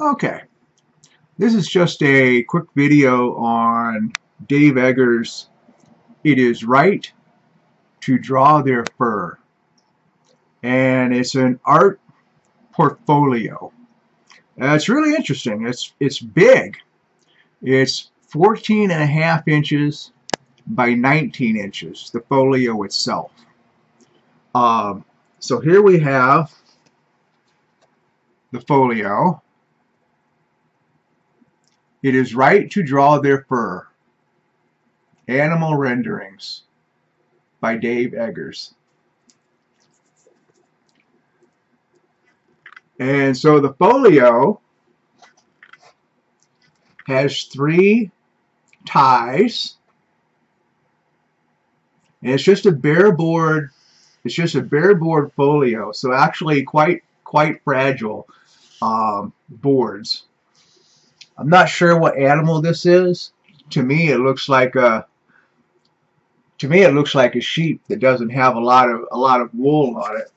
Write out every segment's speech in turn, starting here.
Okay, this is just a quick video on Dave Eggers' It Is Right to Draw Their Fur. And it's an art portfolio. Uh, it's really interesting. It's, it's big. It's 14 and a half inches by 19 inches, the folio itself. Um, so here we have the folio. It is right to draw their fur. Animal Renderings by Dave Eggers. And so the folio has three ties. And it's just a bare board. It's just a bare board folio. So actually quite quite fragile um, boards. I'm not sure what animal this is. To me, it looks like a to me it looks like a sheep that doesn't have a lot of a lot of wool on it.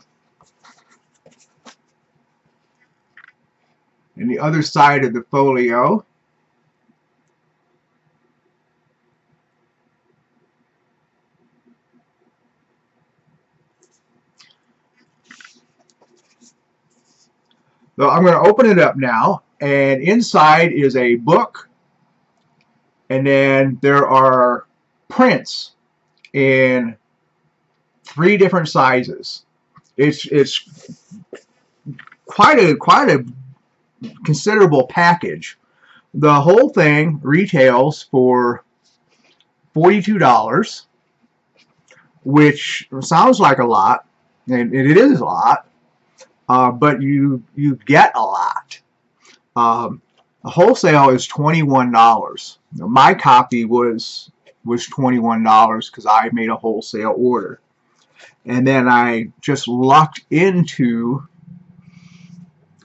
And the other side of the folio So I'm going to open it up now and inside is a book. And then there are prints in three different sizes. It's it's quite a quite a considerable package. The whole thing retails for $42 which sounds like a lot and it is a lot uh, but you you get a lot um, wholesale is $21. My copy was was $21 because I made a wholesale order. And then I just lucked into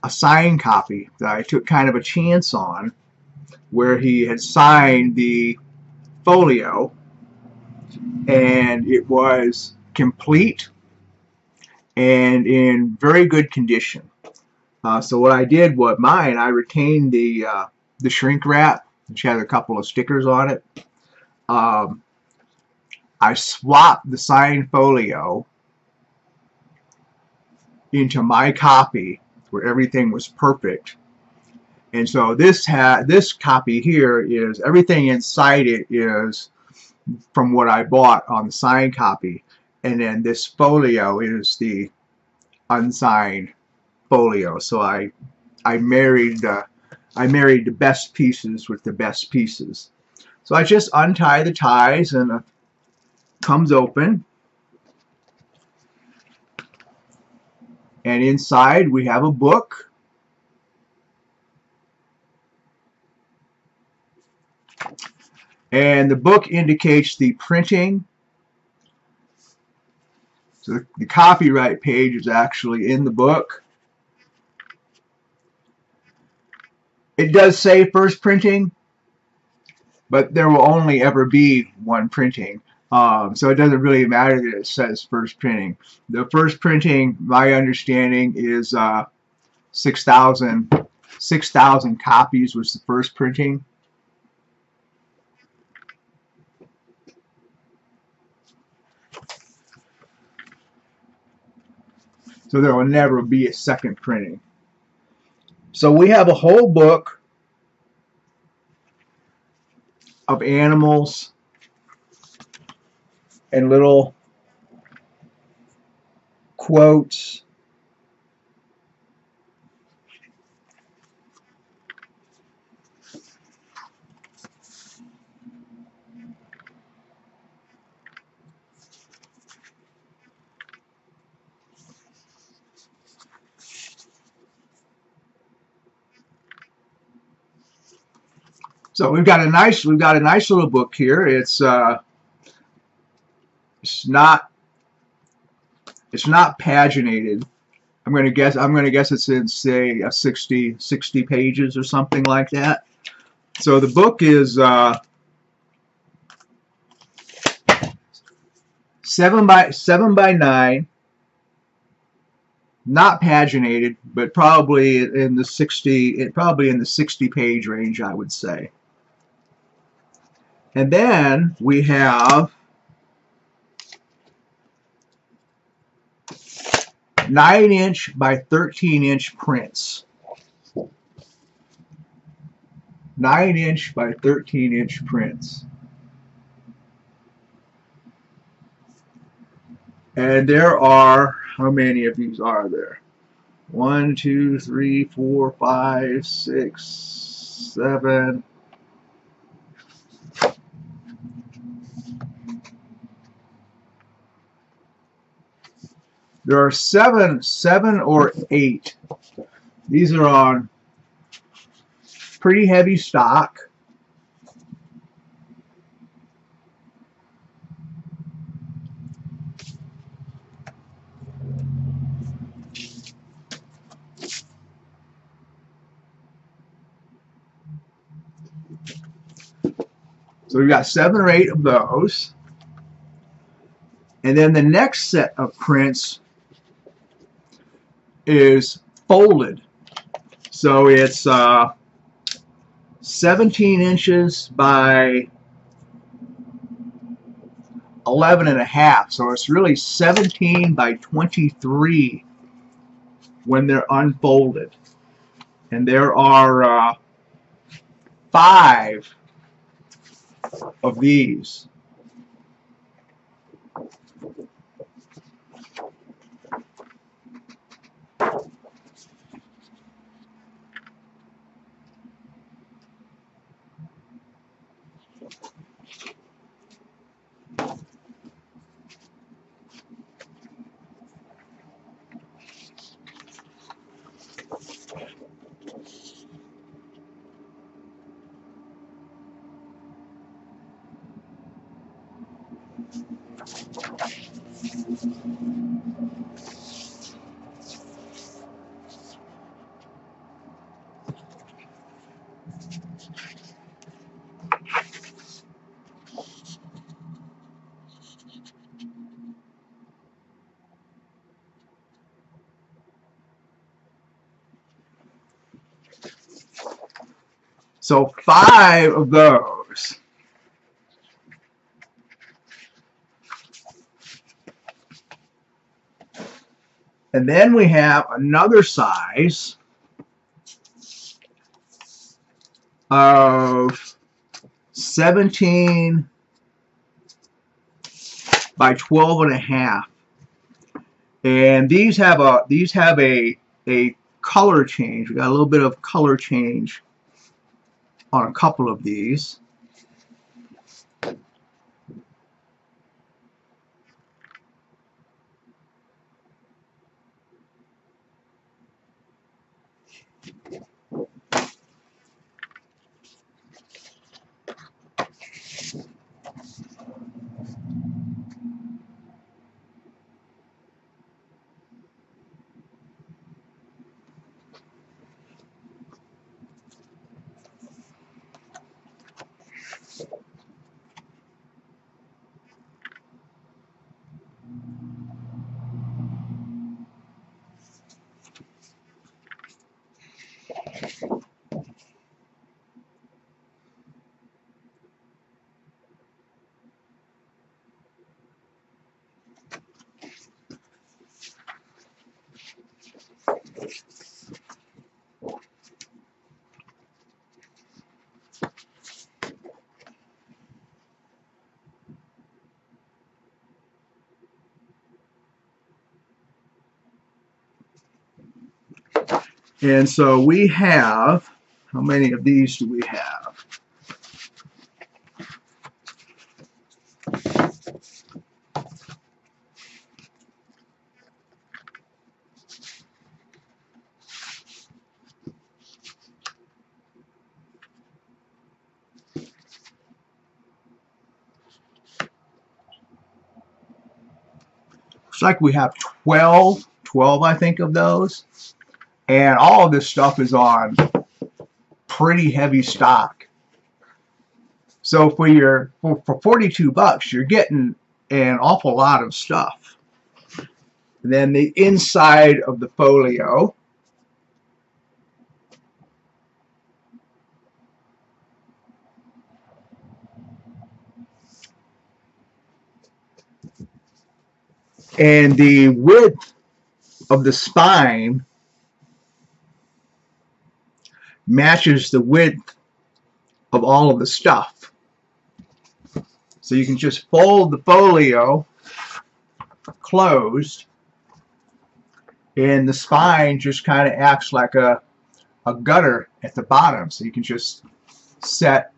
a signed copy that I took kind of a chance on where he had signed the folio and it was complete and in very good condition. Uh, so what I did was mine, I retained the uh, the shrink wrap, which had a couple of stickers on it. Um, I swapped the signed folio into my copy where everything was perfect. And so this had this copy here is everything inside it is from what I bought on the signed copy. And then this folio is the unsigned folio. So I I married uh, I married the best pieces with the best pieces. So I just untie the ties and it comes open. And inside we have a book. And the book indicates the printing so the, the, copyright page is actually in the book. It does say first printing, but there will only ever be one printing. Um, so it doesn't really matter that it says first printing. The first printing, my understanding, is uh, 6,000 6, copies was the first printing. So there will never be a second printing. So we have a whole book of animals and little quotes So we've got a nice we've got a nice little book here. It's uh, it's not it's not paginated. I'm going to guess I'm to guess it's in say a 60 60 pages or something like that. So the book is uh, seven by seven by nine not paginated, but probably in the 60, probably in the 60 page range, I would say. And then we have nine inch by 13 inch prints. Nine inch by 13 inch prints. And there are, how many of these are there? One, two, three, four, five, six, seven. There are seven, seven or eight. These are on pretty heavy stock. So we've got seven or eight of those. And then the next set of prints is folded. So it's uh, 17 inches by 11 and a half. So it's really 17 by 23 when they're unfolded. And there are uh, five of these. So five of those. And then we have another size of 17 by 12 and a half. And these have a these have a a color change. We got a little bit of color change on a couple of these. And so we have, how many of these do we have? Looks like we have 12, 12 I think of those. And all of this stuff is on pretty heavy stock. So for your for, for 42 bucks, you're getting an awful lot of stuff. And then the inside of the folio. And the width of the spine matches the width of all of the stuff. So you can just fold the folio closed and the spine just kind of acts like a, a gutter at the bottom so you can just set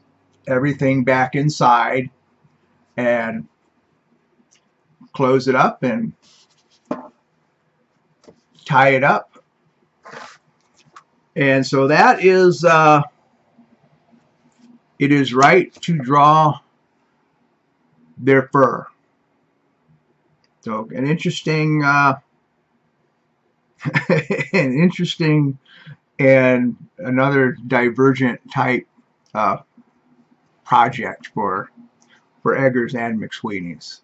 everything back inside and close it up and tie it up and so that is uh, it is right to draw their fur so an interesting uh, an interesting and another divergent type uh, project for for Eggers and McSweeney's.